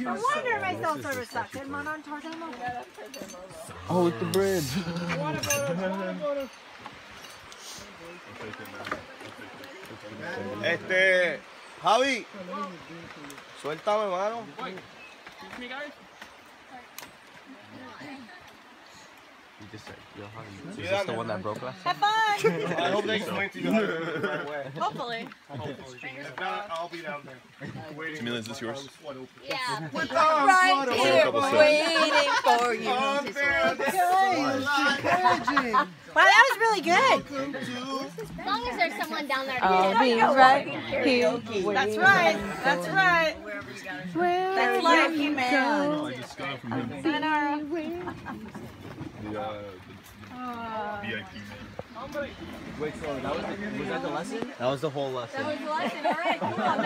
No wonder my cell service sucks. I'm not on Tarzan mode. Oh, with the bridge. Este, Javi, suéltame, mano. You just said, yo, how you? Sí, Is this the one that broke last time? Have fun. I hope they explain to you how to do it the right way. Hopefully. If not, I'll be down there. Waiting Jamila, is this yours? Yeah. Oh, right Right here, couple waiting for you. Wow, that was really good. As long as there's someone down there. I'll be right here. That's right. That's right. That's life, you man. I just got it from him. Sayonara. The, uh, the, the VIP man. Wait, so that was, the, was that the lesson? That was the whole lesson. That was the lesson. All right, cool.